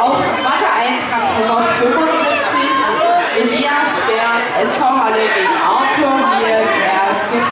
Auf Mathe 1 kam 75, Elias Bern, SV